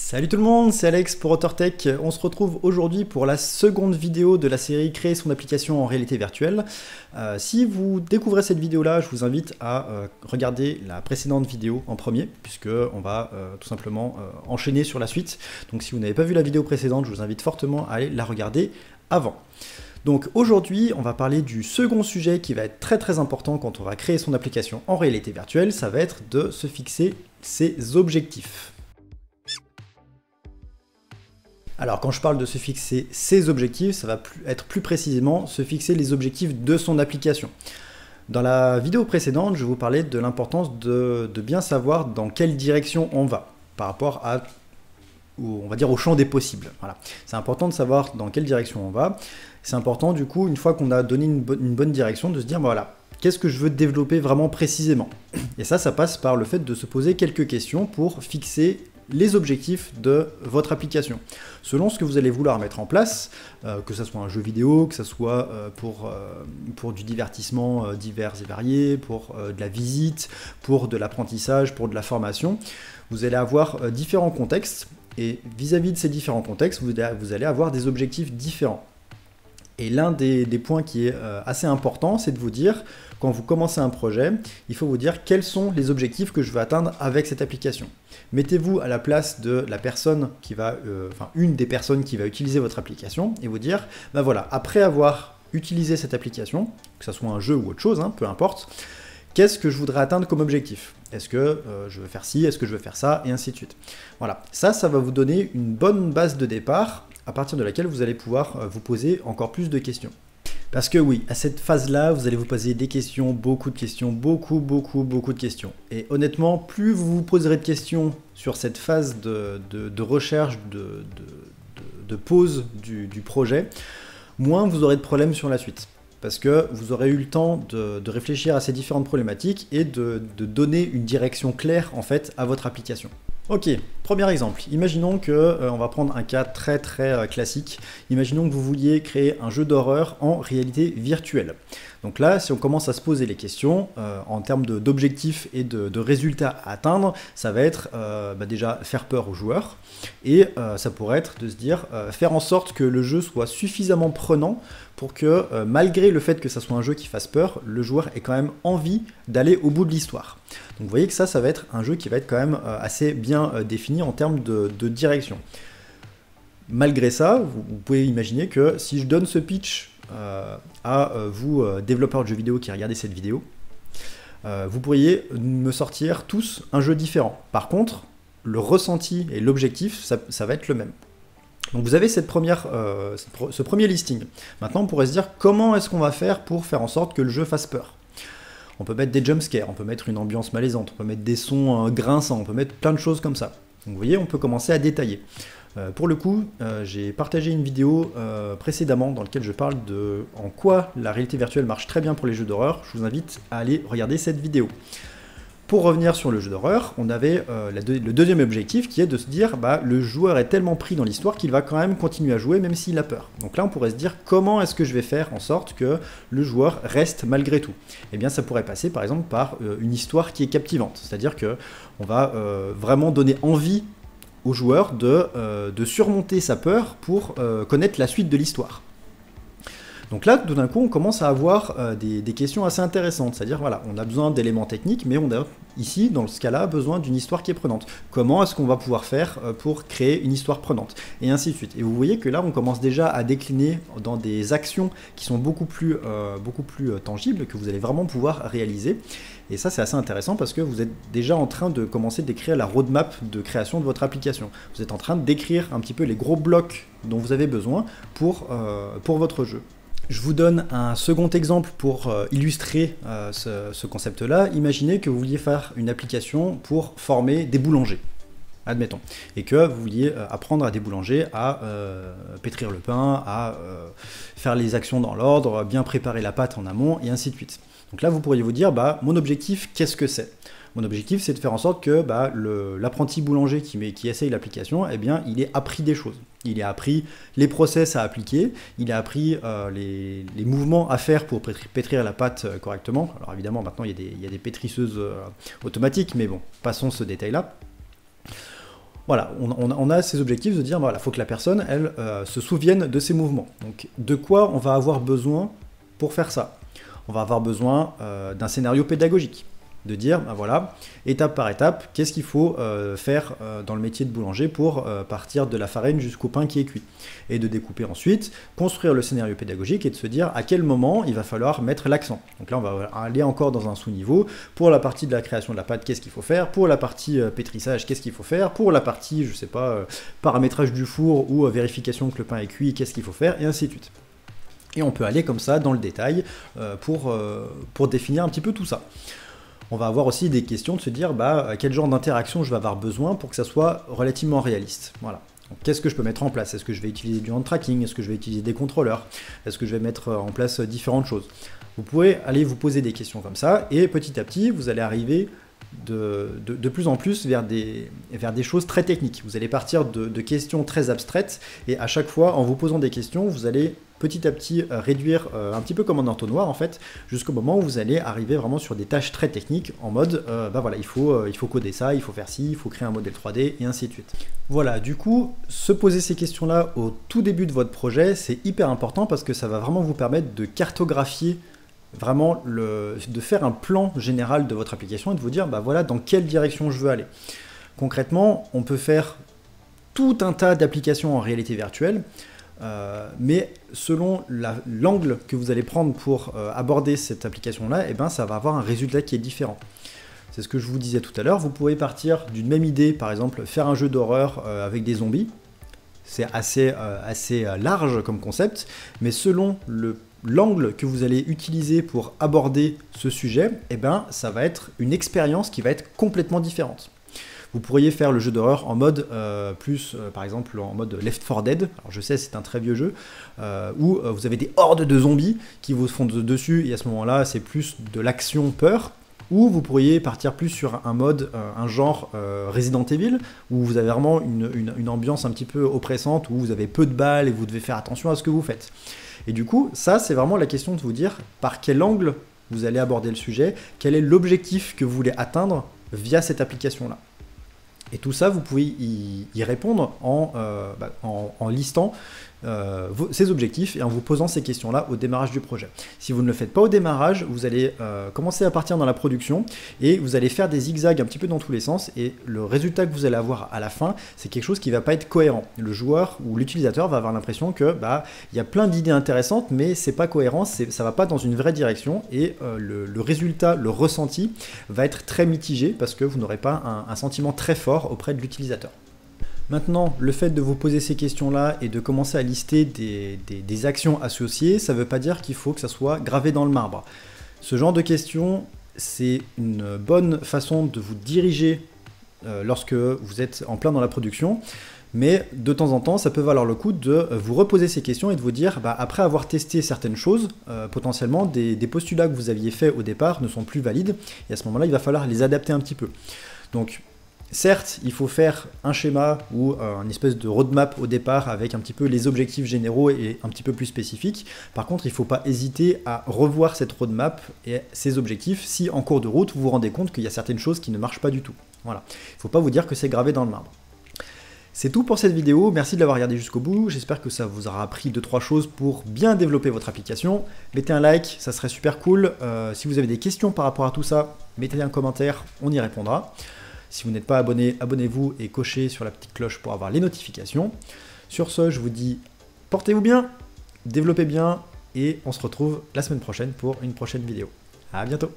Salut tout le monde, c'est Alex pour AutorTech. On se retrouve aujourd'hui pour la seconde vidéo de la série Créer son application en réalité virtuelle. Euh, si vous découvrez cette vidéo-là, je vous invite à euh, regarder la précédente vidéo en premier, puisque on va euh, tout simplement enchaîner sur la suite. Donc si vous n'avez pas vu la vidéo précédente, je vous invite fortement à aller la regarder avant. Donc aujourd'hui, on va parler du second sujet qui va être très très important quand on va créer son application en réalité virtuelle, ça va être de se fixer ses objectifs. Alors quand je parle de se fixer ses objectifs, ça va être plus précisément se fixer les objectifs de son application. Dans la vidéo précédente, je vous parlais de l'importance de, bien savoir dans quelle direction on va par rapport à, on va dire, au champ des possibles. Voilà. C'est important de savoir dans quelle direction on va. C'est important du coup, une fois qu'on a donné une, bonne direction, de se dire, voilà, qu'est-ce que je veux développer vraiment précisément? Et ça, ça passe par le fait de se poser quelques questions pour fixer les objectifs de votre application. Selon ce que vous allez vouloir mettre en place, euh, que ce soit un jeu vidéo, que ce soit euh, pour, euh, pour du divertissement divers et varié, pour de la visite, pour de l'apprentissage, pour de la formation, vous allez avoir différents contextes et vis-à-vis de ces différents contextes, vous allez avoir des objectifs différents. Et l'un des, points qui est assez important, c'est de vous dire, quand vous commencez un projet, il faut vous dire quels sont les objectifs que je veux atteindre avec cette application. Mettez-vous à la place de la personne qui va, euh, enfin une des personnes qui va utiliser votre application et vous dire, ben voilà, après avoir utilisé cette application, que ce soit un jeu ou autre chose, hein, peu importe, qu'est-ce que je voudrais atteindre comme objectif? Est-ce que euh, je veux faire ci, est-ce que je veux faire ça, et ainsi de suite. Voilà, ça, ça va vous donner une bonne base de départ à partir de laquelle vous allez pouvoir euh, vous poser encore plus de questions. Parce que oui, à cette phase-là, vous allez vous poser des questions, beaucoup de questions, beaucoup, beaucoup, beaucoup de questions. Et honnêtement, plus vous vous poserez de questions sur cette phase de, recherche, de, pause du, du, projet, moins vous aurez de problèmes sur la suite. Parce que vous aurez eu le temps de, réfléchir à ces différentes problématiques et de, donner une direction claire en fait à votre application. Ok, premier exemple. Imaginons que, euh, on va prendre un cas très très euh, classique. Imaginons que vous vouliez créer un jeu d'horreur en réalité virtuelle. Donc là, si on commence à se poser les questions euh, en termes d'objectifs et de, résultats à atteindre, ça va être bah déjà faire peur aux joueurs et ça pourrait être de se dire faire en sorte que le jeu soit suffisamment prenant pour que malgré le fait que ça soit un jeu qui fasse peur, le joueur ait quand même envie d'aller au bout de l'histoire. Donc vous voyez que ça, ça va être un jeu qui va être quand même assez bien défini en termes de, direction. Malgré ça, vous, pouvez imaginer que si je donne ce pitch euh, à euh, vous, euh, développeurs de jeux vidéo qui regardez cette vidéo, vous pourriez me sortir tous un jeu différent. Par contre, le ressenti et l'objectif, ça, va être le même. Donc vous avez cette première, ce premier listing. Maintenant, on pourrait se dire comment est-ce qu'on va faire pour faire en sorte que le jeu fasse peur? On peut mettre des jumpscares, on peut mettre une ambiance malaisante, on peut mettre des sons grinçants, on peut mettre plein de choses comme ça. Donc vous voyez, on peut commencer à détailler. Euh, pour le coup, euh, j'ai partagé une vidéo euh, précédemment dans laquelle je parle de en quoi la réalité virtuelle marche très bien pour les jeux d'horreur. Je vous invite à aller regarder cette vidéo. Pour revenir sur le jeu d'horreur, on avait le deuxième objectif qui est de se dire bah, le joueur est tellement pris dans l'histoire qu'il va quand même continuer à jouer même s'il a peur. Donc là on pourrait se dire comment est-ce que je vais faire en sorte que le joueur reste malgré tout? Eh bien ça pourrait passer par exemple par une histoire qui est captivante, c'est-à-dire que on va vraiment donner envie au joueur de, euh, surmonter sa peur pour euh, connaître la suite de l'histoire. Donc là, tout d'un coup, on commence à avoir euh, des, questions assez intéressantes. C'est-à-dire, voilà, on a besoin d'éléments techniques, mais on a ici, dans ce cas-là, besoin d'une histoire qui est prenante. Comment est-ce qu'on va pouvoir faire pour créer une histoire prenante? Et ainsi de suite. Et vous voyez que là, on commence déjà à décliner dans des actions qui sont beaucoup plus, beaucoup plus tangibles, que vous allez vraiment pouvoir réaliser. Et ça, c'est assez intéressant parce que vous êtes déjà en train de commencer d'écrire la roadmap de création de votre application. Vous êtes en train d'écrire un petit peu les gros blocs dont vous avez besoin pour, euh, pour votre jeu. Je vous donne un second exemple pour euh, illustrer euh, ce, ce concept-là. Imaginez que vous vouliez faire une application pour former des boulangers admettons, et que vous vouliez apprendre à des boulangers à pétrir le pain, à faire les actions dans l'ordre, bien préparer la pâte en amont, et ainsi de suite. Donc là, vous pourriez vous dire, bah, mon objectif, qu'est-ce que c'est? Mon objectif, c'est de faire en sorte que bah, l'apprenti boulanger qui, qui essaye l'application, eh bien, il ait appris des choses. Il a appris les process à appliquer, il a appris euh, les, mouvements à faire pour pétrir la pâte euh, correctement. Alors évidemment, maintenant, il y a des, pétrisseuses euh, automatiques, mais bon, passons ce détail-là. Voilà, on, a ces objectifs de dire, voilà, il faut que la personne, elle, euh, se souvienne de ses mouvements. Donc, de quoi on va avoir besoin pour faire ça? On va avoir besoin euh, d'un scénario pédagogique de dire, ben voilà, étape par étape, qu'est-ce qu'il faut euh, faire euh, dans le métier de boulanger pour euh, partir de la farine jusqu'au pain qui est cuit. Et de découper ensuite, construire le scénario pédagogique et de se dire à quel moment il va falloir mettre l'accent. Donc là, on va aller encore dans un sous-niveau. Pour la partie de la création de la pâte, qu'est-ce qu'il faut faire Pour la partie pétrissage, qu'est-ce qu'il faut faire Pour la partie, je sais pas, paramétrage du four ou vérification que le pain est cuit, qu'est-ce qu'il faut faire Et ainsi de suite. Et on peut aller comme ça dans le détail pour, pour définir un petit peu tout ça on va avoir aussi des questions de se dire bah, quel genre d'interaction je vais avoir besoin pour que ça soit relativement réaliste. Voilà. Qu'est-ce que je peux mettre en place? Est-ce que je vais utiliser du hand tracking? Est-ce que je vais utiliser des contrôleurs? Est-ce que je vais mettre en place différentes choses? Vous pouvez aller vous poser des questions comme ça et petit à petit, vous allez arriver de, de, plus en plus vers des, vers des choses très techniques. Vous allez partir de, questions très abstraites et à chaque fois, en vous posant des questions, vous allez petit à petit euh, réduire euh, un petit peu comme un entonnoir en fait, jusqu'au moment où vous allez arriver vraiment sur des tâches très techniques en mode, euh, bah voilà, il faut, il faut coder ça, il faut faire ci, il faut créer un modèle 3D et ainsi de suite. Voilà, du coup, se poser ces questions-là au tout début de votre projet, c'est hyper important parce que ça va vraiment vous permettre de cartographier vraiment le, de faire un plan général de votre application et de vous dire bah voilà dans quelle direction je veux aller. Concrètement, on peut faire tout un tas d'applications en réalité virtuelle. Euh, mais selon l'angle que vous allez prendre pour euh, aborder cette application-là, eh ben, ça va avoir un résultat qui est différent. C'est ce que je vous disais tout à l'heure. Vous pouvez partir d'une même idée, par exemple, faire un jeu d'horreur euh, avec des zombies. C'est assez, assez large comme concept, mais selon l'angle que vous allez utiliser pour aborder ce sujet, eh ben, ça va être une expérience qui va être complètement différente. Vous pourriez faire le jeu d'horreur en mode euh, plus, euh, par exemple, en mode Left 4 Dead. Alors je sais, c'est un très vieux jeu euh, où vous avez des hordes de zombies qui vous font dessus et à ce moment-là, c'est plus de l'action peur. Ou vous pourriez partir plus sur un mode, un genre Resident Evil, où vous avez vraiment une, une, ambiance un petit peu oppressante, où vous avez peu de balles et vous devez faire attention à ce que vous faites. Et du coup, ça, c'est vraiment la question de vous dire par quel angle vous allez aborder le sujet, quel est l'objectif que vous voulez atteindre via cette application-là. Et tout ça, vous pouvez y, répondre en, euh, bah, en, listant euh, ces objectifs et en vous posant ces questions-là au démarrage du projet. Si vous ne le faites pas au démarrage, vous allez euh, commencer à partir dans la production et vous allez faire des zigzags un petit peu dans tous les sens et le résultat que vous allez avoir à la fin, c'est quelque chose qui va pas être cohérent. Le joueur ou l'utilisateur va avoir l'impression que bah il y a plein d'idées intéressantes mais c'est pas cohérent, ça va pas dans une vraie direction et euh, le, résultat, le ressenti va être très mitigé parce que vous n'aurez pas un sentiment très fort auprès de l'utilisateur. Maintenant, le fait de vous poser ces questions-là et de commencer à lister des, actions associées, ça ne veut pas dire qu'il faut que ça soit gravé dans le marbre. Ce genre de questions, c'est une bonne façon de vous diriger euh, lorsque vous êtes en plein dans la production. Mais de temps en temps, ça peut valoir le coup de vous reposer ces questions et de vous dire, bah, après avoir testé certaines choses, euh, potentiellement des, des, postulats que vous aviez faits au départ ne sont plus valides, et à ce moment-là, il va falloir les adapter un petit peu. Donc Certes, il faut faire un schéma ou une espèce de roadmap au départ avec un petit peu les objectifs généraux et un petit peu plus spécifiques. Par contre, il ne faut pas hésiter à revoir cette roadmap et ses objectifs si en cours de route vous vous rendez compte qu'il y a certaines choses qui ne marchent pas du tout. Voilà. Il ne faut pas vous dire que c'est gravé dans le marbre. C'est tout pour cette vidéo, merci de l'avoir regardé jusqu'au bout, j'espère que ça vous aura appris 2-3 choses pour bien développer votre application. Mettez un like, ça serait super cool. Euh, si vous avez des questions par rapport à tout ça, mettez un commentaire, on y répondra. Si vous n'êtes pas abonné, abonnez-vous et cochez sur la petite cloche pour avoir les notifications. Sur ce, je vous dis portez-vous bien, développez bien et on se retrouve la semaine prochaine pour une prochaine vidéo. A bientôt